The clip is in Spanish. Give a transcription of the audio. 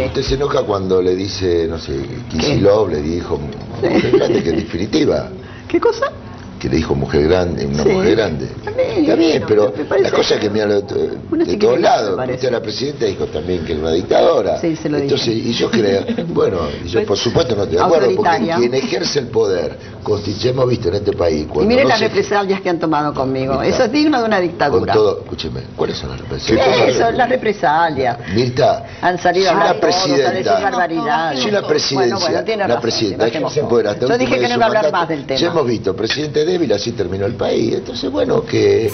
¿Qué? Usted se enoja cuando le dice, no sé, Kicillof le dijo grande, que es definitiva. ¿Qué cosa? Que le dijo mujer grande, una Sí. mujer grande. Bien, Está bien, pero la cosa es que mira de, de todos lados. Usted la presidenta dijo también que era una dictadora. Sí, se lo Entonces, dije. y yo creo, bueno, y yo Pues, por supuesto no estoy de acuerdo, porque quien ejerce el poder, hemos visto en este país, Y mire no las se- represalias que han tomado conmigo. Mirta, Eso es digno de una con dictadura. todo, escúcheme, ¿cuáles son las represalias? Eso, las represalias. Mirta, Han salido a si a decir presidenta, barbaridades. si una presidencia, Bueno, bueno, tiene la presidenta, hasta Yo dije que de no iba a hablar más del tema. Ya hemos visto, presidente débil, así terminó el país. Entonces, bueno, que